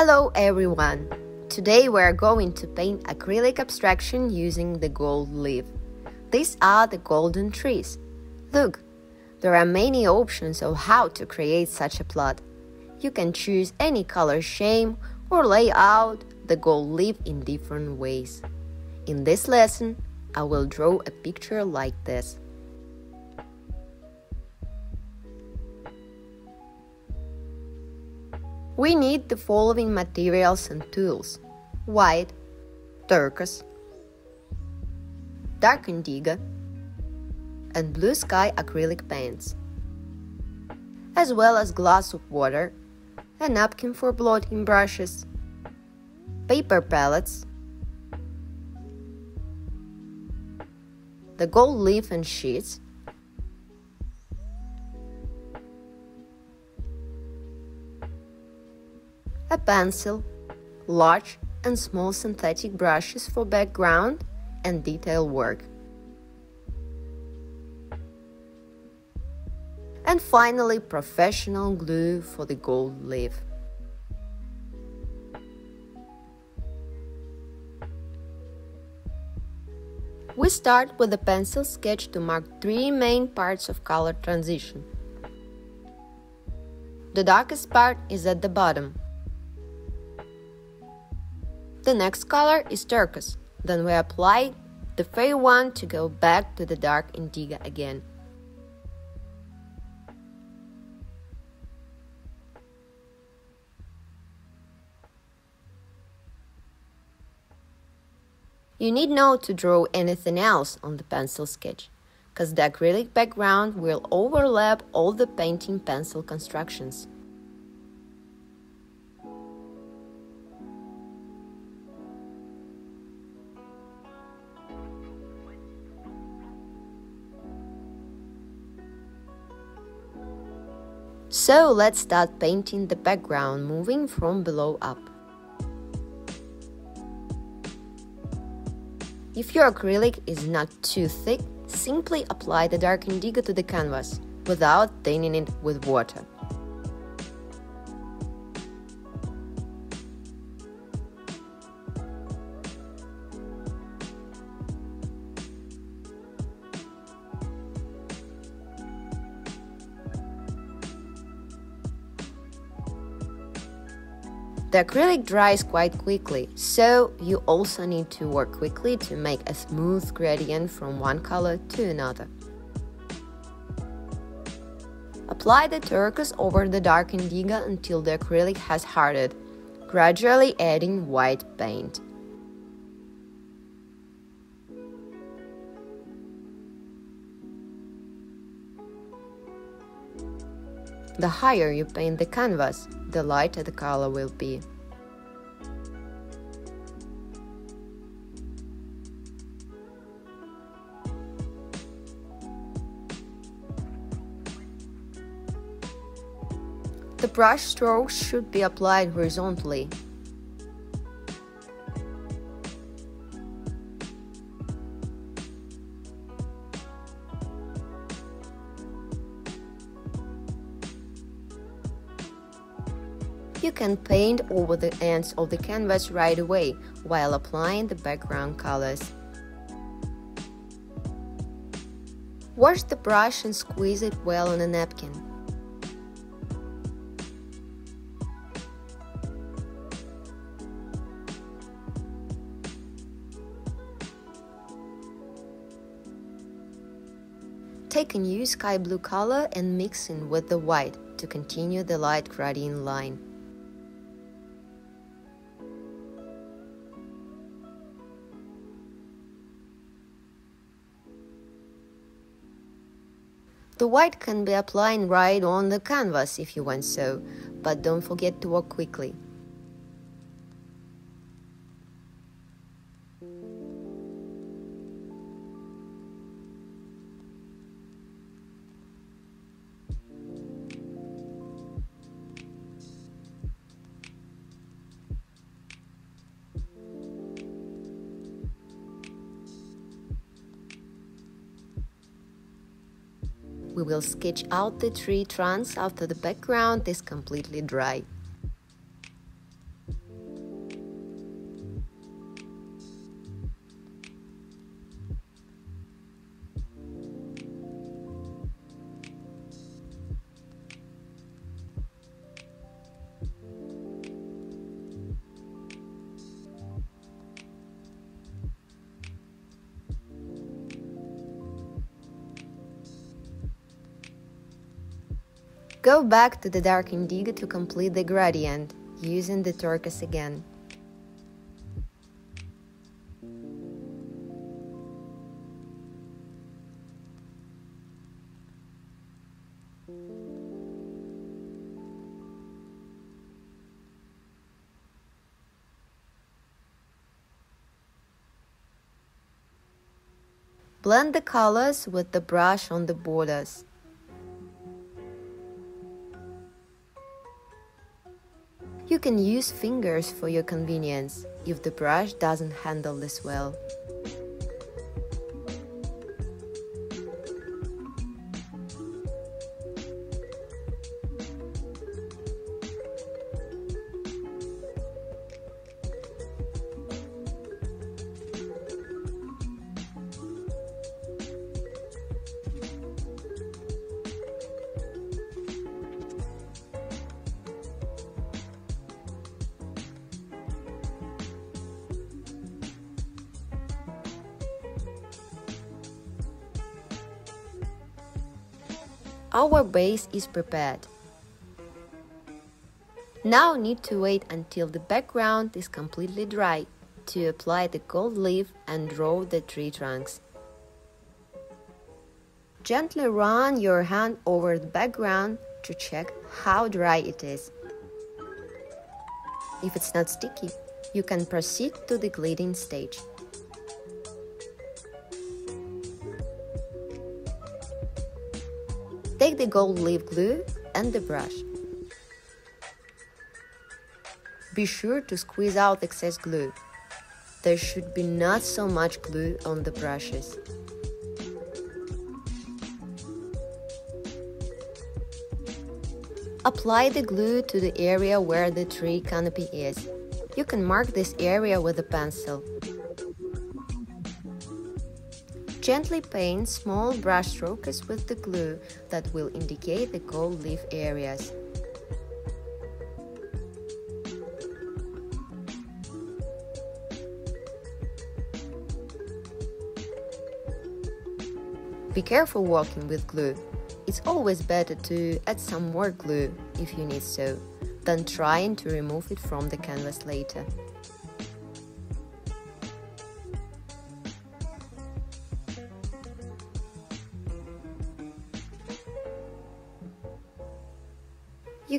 Hello everyone! Today we are going to paint acrylic abstraction using the gold leaf. These are the golden trees. Look, there are many options of how to create such a plot. You can choose any color scheme or lay out the gold leaf in different ways. In this lesson, I will draw a picture like this. We need the following materials and tools. White, turquoise, dark indigo, and blue sky acrylic paints, as well as glass of water, a napkin for blotting brushes, paper palettes, the gold leaf and sheets, a pencil, large and small synthetic brushes for background and detail work. And finally, professional glue for the gold leaf. We start with a pencil sketch to mark three main parts of color transition. The darkest part is at the bottom, the next color is turquoise. Then we apply the fair one to go back to the dark indigo again. You need not to draw anything else on the pencil sketch, because the acrylic background will overlap all the painting pencil constructions. So let's start painting the background moving from below up. If your acrylic is not too thick, simply apply the dark indigo to the canvas without thinning it with water. The acrylic dries quite quickly, so you also need to work quickly to make a smooth gradient from one color to another. Apply the turquoise over the dark indigo until the acrylic has hardened, gradually adding white paint. The higher you paint the canvas, the lighter the color will be. The brush strokes should be applied horizontally can paint over the ends of the canvas right away while applying the background colors. Wash the brush and squeeze it well on a napkin. Take a new sky blue color and mix in with the white to continue the light gradient line. The white can be applied right on the canvas if you want so, but don't forget to work quickly. Will sketch out the tree trunks after the background is completely dry. Go back to the dark indigo to complete the gradient, using the turquoise again. Blend the colors with the brush on the borders. You can use fingers for your convenience if the brush doesn't handle this well. Our base is prepared. Now need to wait until the background is completely dry to apply the gold leaf and draw the tree trunks. Gently run your hand over the background to check how dry it is. If it's not sticky, you can proceed to the gilding stage. Take the gold leaf glue and the brush. Be sure to squeeze out excess glue. There should be not so much glue on the brushes. Apply the glue to the area where the tree canopy is. You can mark this area with a pencil. Gently paint small brush strokes with the glue that will indicate the gold leaf areas. Be careful working with glue. It's always better to add some more glue if you need so, than trying to remove it from the canvas later.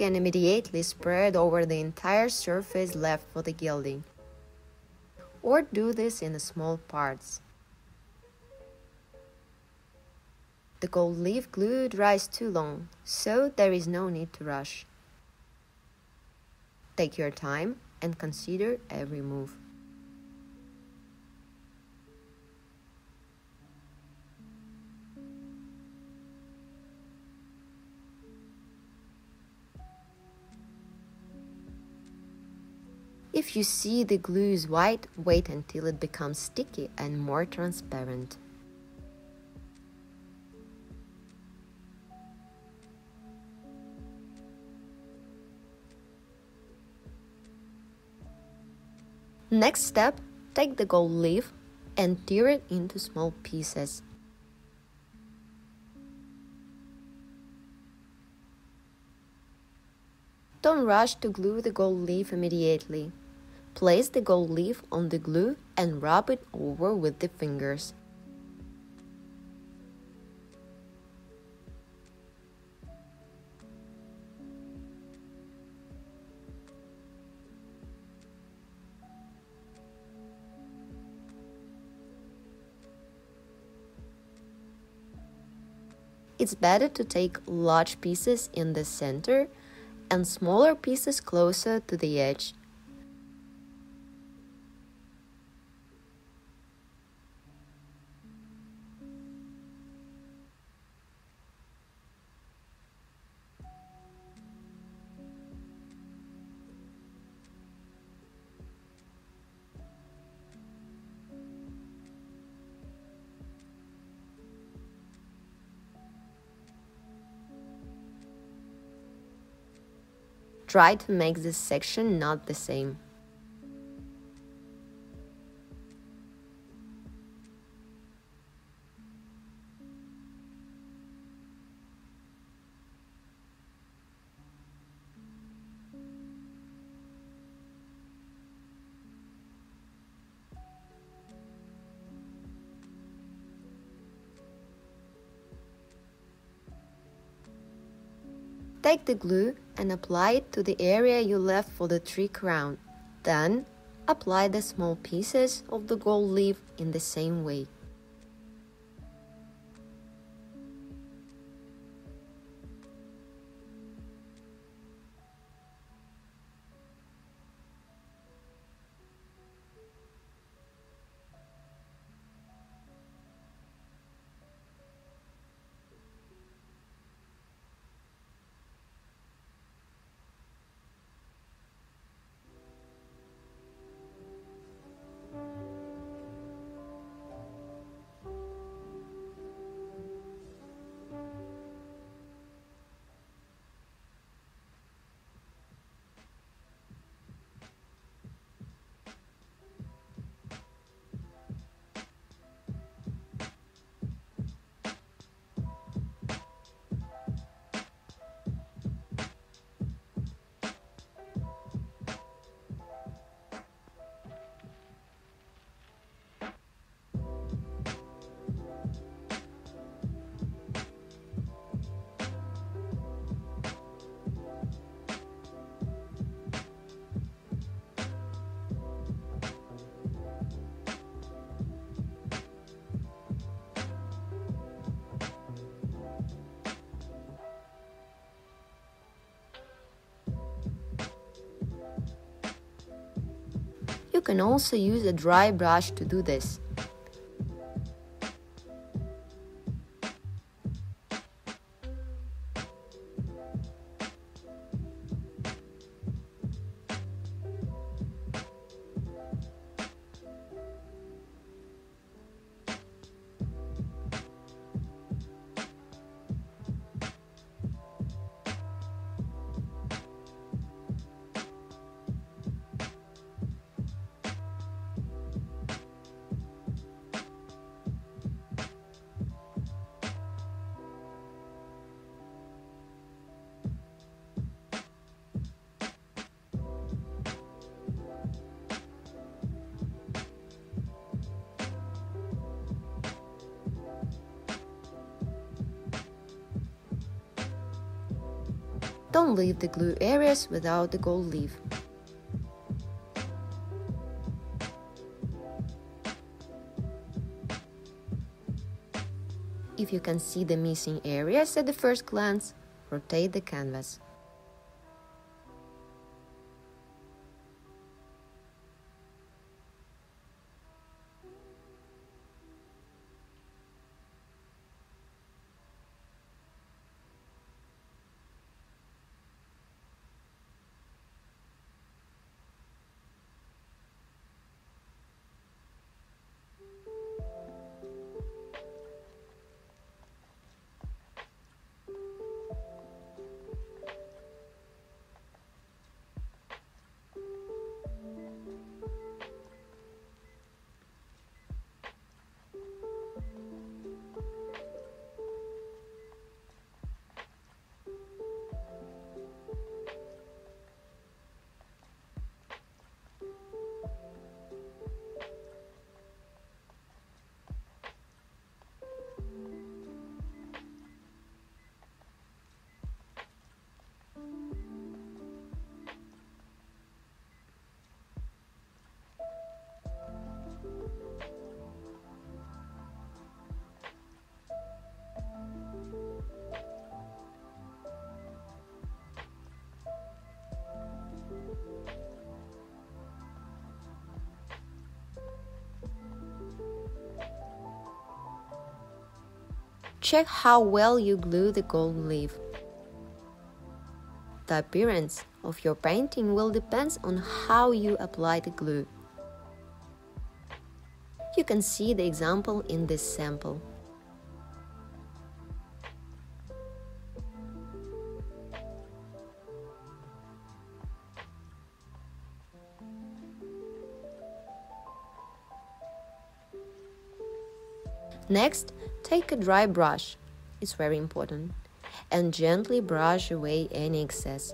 Can immediately spread over the entire surface left for the gilding. Or do this in small parts. The gold leaf glue dries too long, so there is no need to rush. Take your time and consider every move. If you see the glue is white, wait until it becomes sticky and more transparent. Next step, take the gold leaf and tear it into small pieces. Don't rush to glue the gold leaf immediately. Place the gold leaf on the glue and rub it over with the fingers. It's better to take large pieces in the center and smaller pieces closer to the edge. Try to make this section not the same. Take the glue and apply it to the area you left for the tree crown. Then, apply the small pieces of the gold leaf in the same way. You can also use a dry brush to do this. Don't leave the glue areas without the gold leaf. If you can see the missing areas at the first glance, rotate the canvas. Check how well you glue the gold leaf. The appearance of your painting will depend on how you apply the glue. You can see the example in this sample. Next, take a dry brush, it's very important, and gently brush away any excess.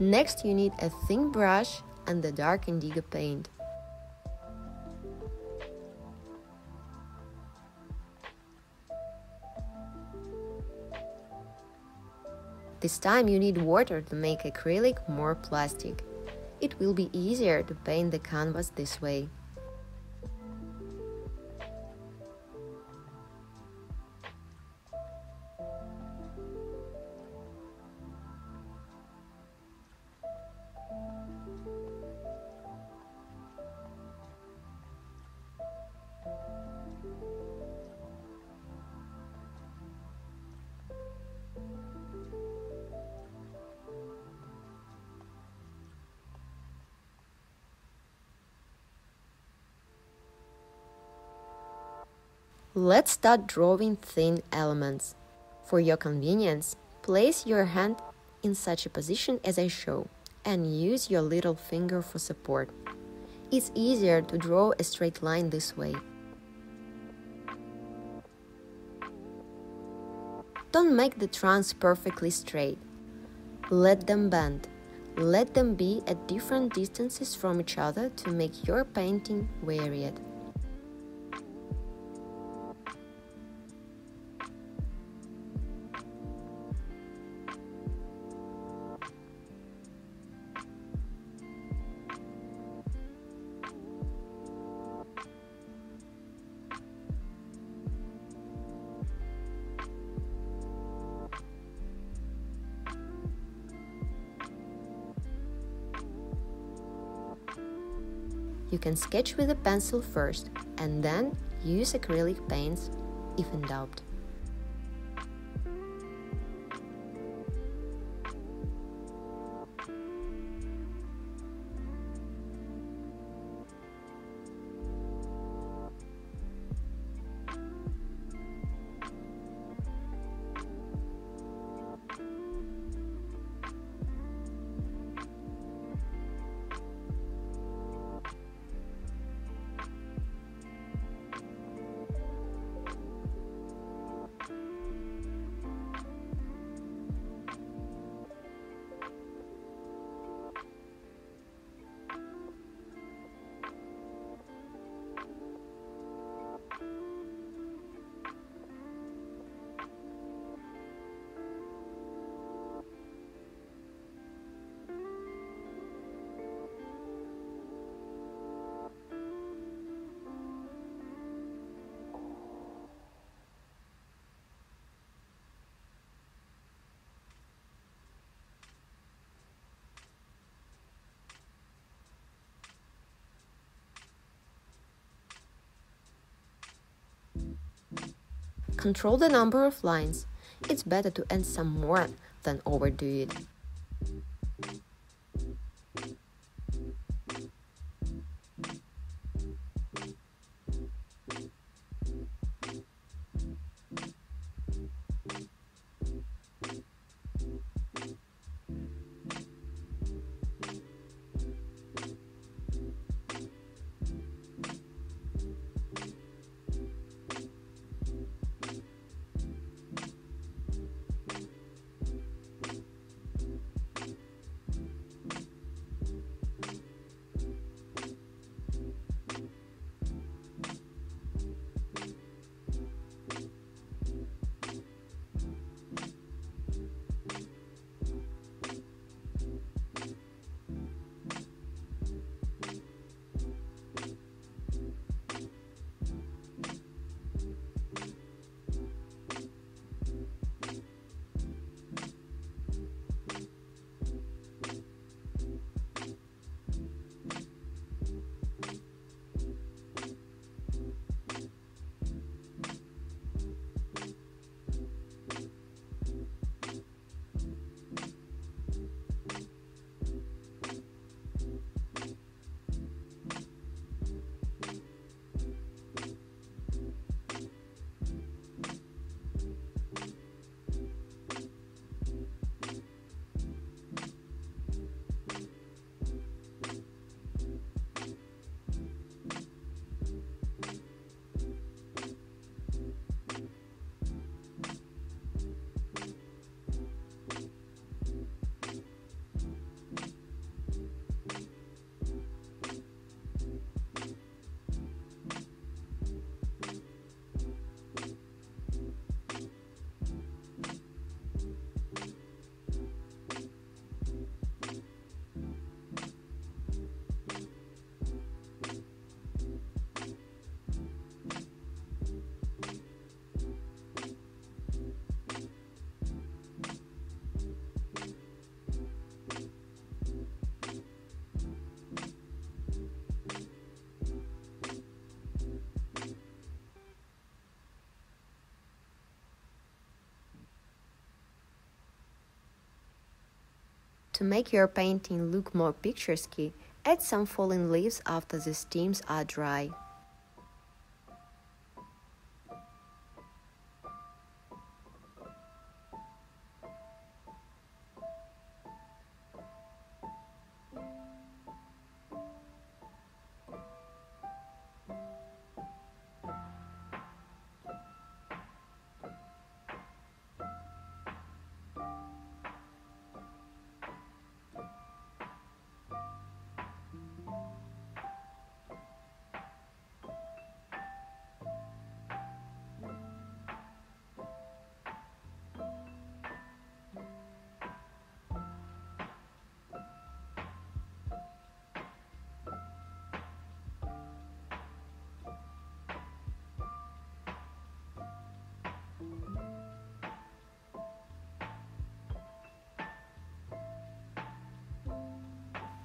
Next you need a thin brush and the dark indigo paint. This time you need water to make acrylic more plastic. It will be easier to paint the canvas this way. Let's start drawing thin elements. For your convenience, place your hand in such a position as I show and use your little finger for support. It's easier to draw a straight line this way. Don't make the trunks perfectly straight. Let them bend. Let them be at different distances from each other to make your painting varied. You can sketch with a pencil first and then use acrylic paints if in doubt. Control the number of lines. It's better to some more than overdo it. To make your painting look more picturesque, add some fallen leaves after the stems are dry.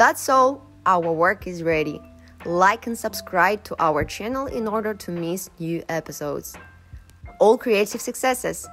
That's all, our work is ready. Like and subscribe to our channel in order to miss new episodes. All creative successes!